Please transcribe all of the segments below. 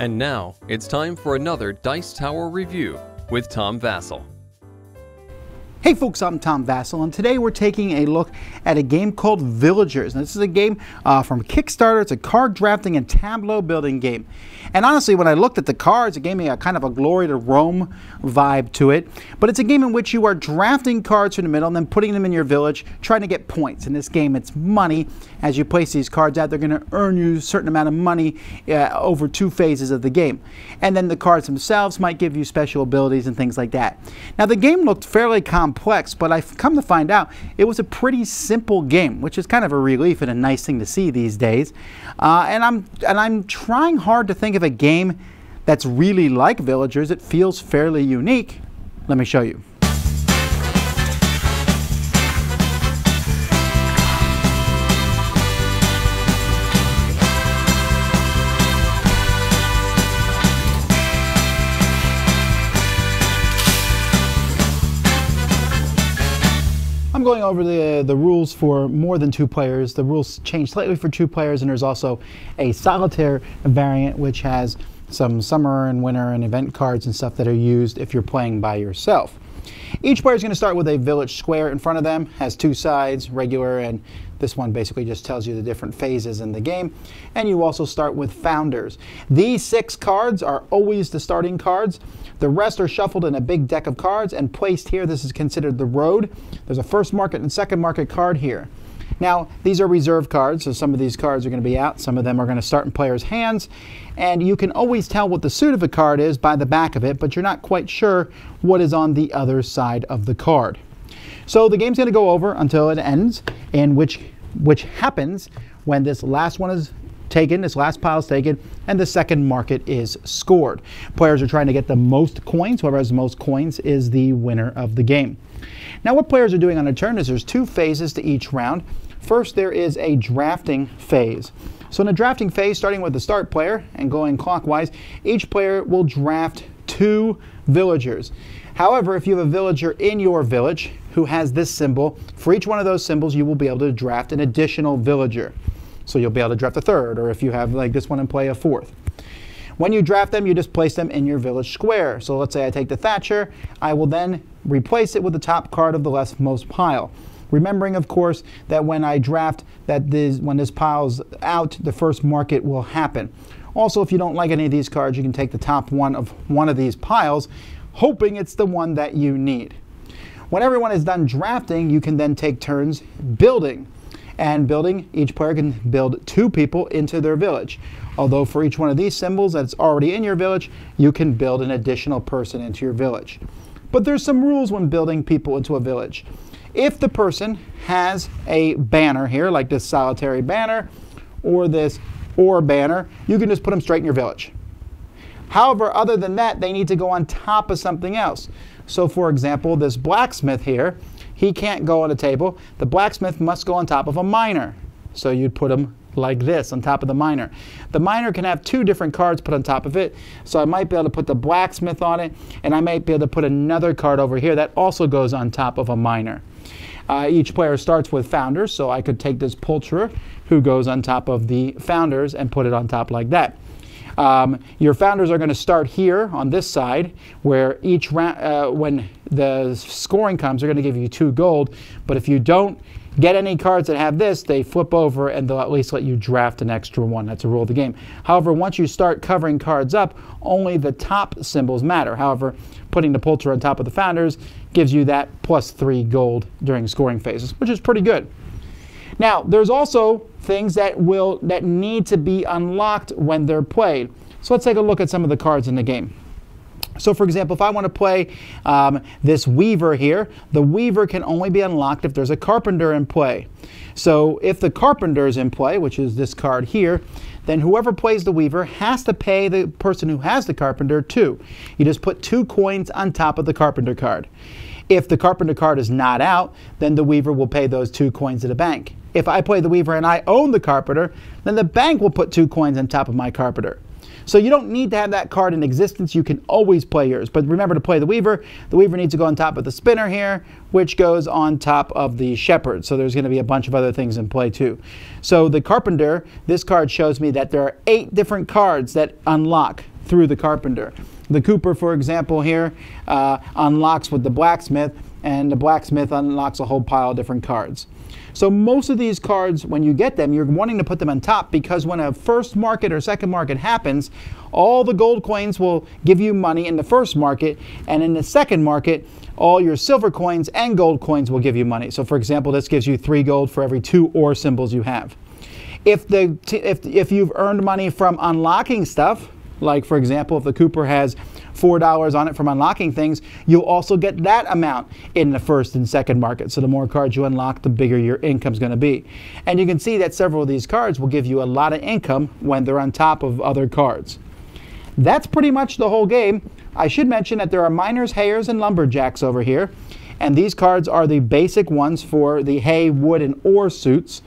And now it's time for another Dice Tower review with Tom Vasel. Hey folks, I'm Tom Vasel, and today we're taking a look at a game called Villagers. And this is a game uh, from Kickstarter. It's a card drafting and tableau building game. And honestly, when I looked at the cards, it gave me a kind of a Glory to Rome vibe to it. But it's a game in which you are drafting cards from the middle and then putting them in your village, trying to get points. In this game, it's money. As you place these cards out, they're going to earn you a certain amount of money uh, over two phases of the game. And then the cards themselves might give you special abilities and things like that. Now, the game looked fairly complex, but I've come to find out it was a pretty simple game, which is kind of a relief and a nice thing to see these days. Uh, and I'm and I'm trying hard to think of a game that's really like Villagers. It feels fairly unique. Let me show you. Going over the, the rules for more than two players. The rules change slightly for two players, and there's also a solitaire variant which has some summer and winter and event cards and stuff that are used if you're playing by yourself. Each player is going to start with a village square in front of them, has two sides, regular, and this one basically just tells you the different phases in the game. And you also start with founders. These six cards are always the starting cards. The rest are shuffled in a big deck of cards and placed here. This is considered the road. There's a first market and second market card here. Now, these are reserve cards, so some of these cards are going to be out. Some of them are going to start in players' hands. And you can always tell what the suit of a card is by the back of it, but you're not quite sure what is on the other side of the card. So the game's going to go over until it ends, and which, which happens when this last one is taken, this last pile is taken, and the second market is scored. Players are trying to get the most coins. Whoever has the most coins is the winner of the game. Now what players are doing on a turn is there's two phases to each round. First, there is a drafting phase. So in a drafting phase, starting with the start player and going clockwise, each player will draft two villagers. However, if you have a villager in your village who has this symbol, for each one of those symbols, you will be able to draft an additional villager. So you'll be able to draft a third, or if you have like this one in play, a fourth. When you draft them, you just place them in your village square. So let's say I take the Thatcher, I will then replace it with the top card of the leftmost pile. Remembering, of course, that when I draft, that this, when this pile's out, the first market will happen. Also, if you don't like any of these cards, you can take the top one of one of these piles, hoping it's the one that you need. When everyone is done drafting, you can then take turns building. And building, each player can build two people into their village. Although for each one of these symbols that's already in your village, you can build an additional person into your village. But there's some rules when building people into a village. If the person has a banner here, like this solitary banner, or this or banner, you can just put them straight in your village. However, other than that, they need to go on top of something else. So for example, this blacksmith here, he can't go on a table. The blacksmith must go on top of a miner. So you'd put him like this on top of the miner. The miner can have two different cards put on top of it. So I might be able to put the blacksmith on it, and I might be able to put another card over here that also goes on top of a miner. Uh, each player starts with founders, so I could take this poulterer who goes on top of the founders and put it on top like that. Um, your founders are going to start here on this side, where each uh, when the scoring comes, they're going to give you two gold. But if you don't get any cards that have this, they flip over and they'll at least let you draft an extra one. That's a rule of the game. However, once you start covering cards up, only the top symbols matter. However, putting the poulterer on top of the founders gives you that plus three gold during scoring phases, which is pretty good. Now, there's also things that will that need to be unlocked when they're played. So let's take a look at some of the cards in the game. So for example, if I want to play um, this Weaver here, the Weaver can only be unlocked if there's a Carpenter in play. So if the Carpenter is in play, which is this card here, then whoever plays the Weaver has to pay the person who has the Carpenter two. You just put two coins on top of the Carpenter card. If the Carpenter card is not out, then the Weaver will pay those two coins to the bank. If I play the Weaver and I own the Carpenter, then the bank will put two coins on top of my Carpenter. So you don't need to have that card in existence. You can always play yours. But remember to play the Weaver. The Weaver needs to go on top of the Spinner here, which goes on top of the Shepherd. So there's going to be a bunch of other things in play too. So the Carpenter, this card shows me that there are eight different cards that unlock through the Carpenter. The Cooper, for example, here uh, unlocks with the Blacksmith, and the Blacksmith unlocks a whole pile of different cards. So most of these cards, when you get them, you're wanting to put them on top because when a first market or second market happens, all the gold coins will give you money in the first market, and in the second market, all your silver coins and gold coins will give you money. So for example, this gives you three gold for every two ore symbols you have. If, the, if, if you've earned money from unlocking stuff, like for example, if the Cooper has $4 on it from unlocking things, you'll also get that amount in the first and second market. So the more cards you unlock, the bigger your income is going to be. And you can see that several of these cards will give you a lot of income when they're on top of other cards. That's pretty much the whole game. I should mention that there are miners, hayers, and lumberjacks over here. And these cards are the basic ones for the hay, wood, and ore suits.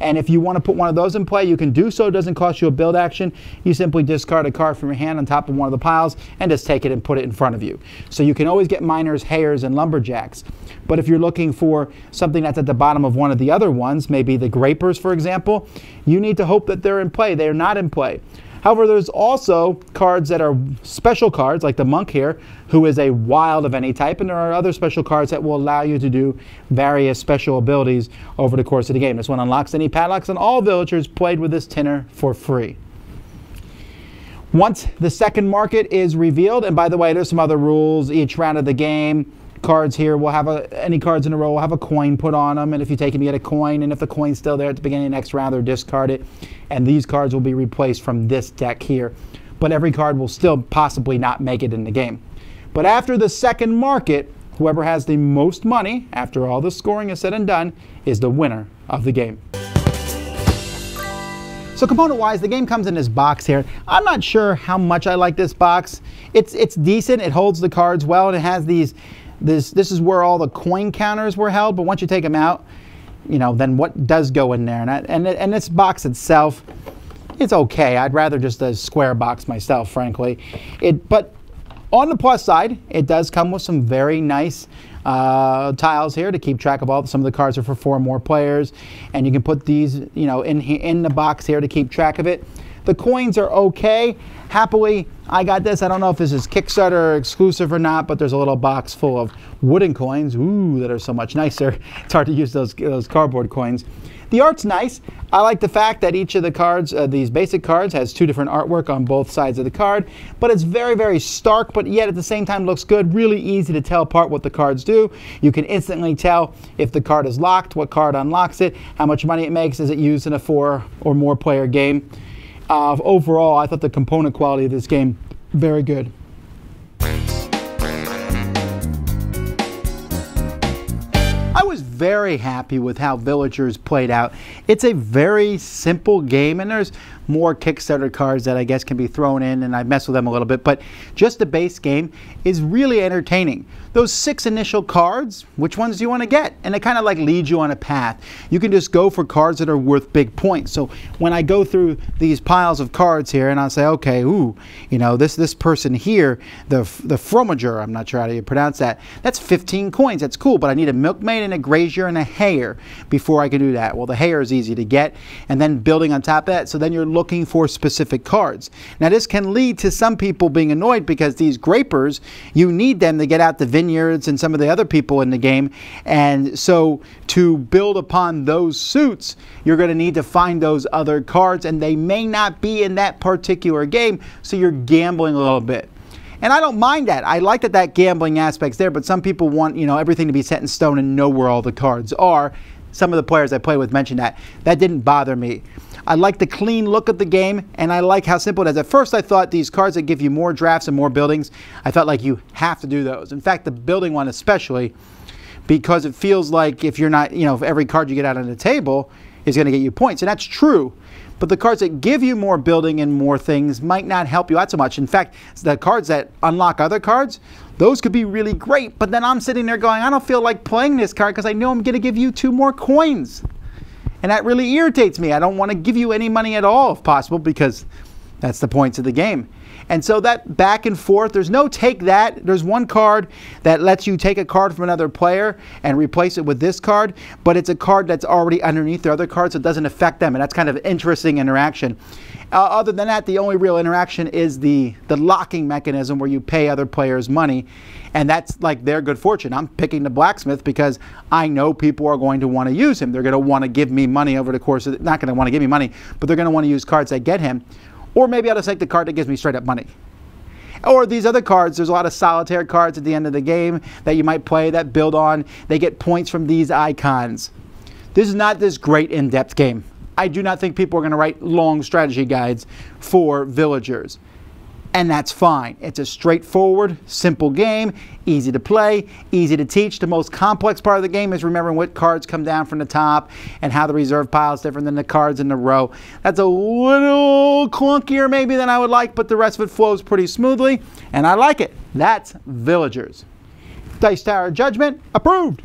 And if you want to put one of those in play, you can do so. It doesn't cost you a build action. You simply discard a card from your hand on top of one of the piles and just take it and put it in front of you. So you can always get miners, hayers, and lumberjacks. But if you're looking for something that's at the bottom of one of the other ones, maybe the grapers, for example, you need to hope that they're in play. They are not in play. However, there's also cards that are special cards, like the monk here, who is a wild of any type, and there are other special cards that will allow you to do various special abilities over the course of the game. This one unlocks any padlocks, and all villagers played with this tinner for free. Once the second market is revealed, and by the way, there's some other rules each round of the game cards here We'll have a, any cards in a row We'll have a coin put on them and if you take them you get a coin and if the coin's still there at the beginning of the next round they're discarded and these cards will be replaced from this deck here but every card will still possibly not make it in the game but after the second market whoever has the most money after all the scoring is said and done is the winner of the game so component-wise, the game comes in this box here. I'm not sure how much I like this box. It's it's decent. It holds the cards well, and it has these this, this is where all the coin counters were held, but once you take them out, you know, then what does go in there? And, I, and, and this box itself, it's okay. I'd rather just a square box myself, frankly. It, but on the plus side, it does come with some very nice uh, tiles here to keep track of all. Some of the cards are for four more players, and you can put these, you know, in in the box here to keep track of it. The coins are okay. Happily, I got this. I don't know if this is Kickstarter exclusive or not, but there's a little box full of wooden coins. Ooh, that are so much nicer. It's hard to use those, those cardboard coins. The art's nice. I like the fact that each of the cards, uh, these basic cards, has two different artwork on both sides of the card, but it's very, very stark, but yet at the same time looks good. Really easy to tell apart what the cards do. You can instantly tell if the card is locked, what card unlocks it, how much money it makes, is it used in a four or more player game. Uh, overall, I thought the component quality of this game, very good. Very happy with how Villagers played out. It's a very simple game, and there's more Kickstarter cards that I guess can be thrown in, and I mess with them a little bit. But just the base game is really entertaining. Those six initial cards, which ones do you want to get? And it kind of like leads you on a path. You can just go for cards that are worth big points. So when I go through these piles of cards here, and I'll say, okay, ooh, you know, this this person here, the the Fromager, I'm not sure how you pronounce that. That's 15 coins. That's cool, but I need a milkmaid and a grazier and a hayer before I can do that. Well, the hayer is easy to get, and then building on top of that. So then you're looking for specific cards. Now, this can lead to some people being annoyed because these grapers, you need them to get out the vineyards and some of the other people in the game. And so to build upon those suits, you're going to need to find those other cards, and they may not be in that particular game, so you're gambling a little bit. And I don't mind that. I like that that gambling aspect's there, but some people want, you know, everything to be set in stone and know where all the cards are. Some of the players I play with mentioned that. That didn't bother me. I like the clean look of the game, and I like how simple it is. At first, I thought these cards that give you more drafts and more buildings, I felt like you have to do those. In fact, the building one especially, because it feels like if you're not, you know, if every card you get out on the table is going to get you points, and that's true. But the cards that give you more building and more things might not help you out so much. In fact, the cards that unlock other cards, those could be really great. But then I'm sitting there going, I don't feel like playing this card because I know I'm going to give you two more coins. And that really irritates me. I don't want to give you any money at all if possible because That's the points of the game. And so that back and forth, there's no take that. There's one card that lets you take a card from another player and replace it with this card, but it's a card that's already underneath the other card, so it doesn't affect them. And that's kind of interesting interaction. Uh, other than that, the only real interaction is the, the locking mechanism where you pay other players money. And that's like their good fortune. I'm picking the blacksmith because I know people are going to want to use him. They're going to want to give me money over the course of, not going to want to give me money, but they're going to want to use cards that get him. Or maybe I'll just take the card that gives me straight up money. Or these other cards, there's a lot of solitaire cards at the end of the game that you might play that build on. They get points from these icons. This is not this great in depth game. I do not think people are going to write long strategy guides for villagers. And that's fine. It's a straightforward, simple game, easy to play, easy to teach. The most complex part of the game is remembering what cards come down from the top and how the reserve pile is different than the cards in the row. That's a little clunkier maybe than I would like, but the rest of it flows pretty smoothly, and I like it. That's Villagers. Dice Tower Judgment approved.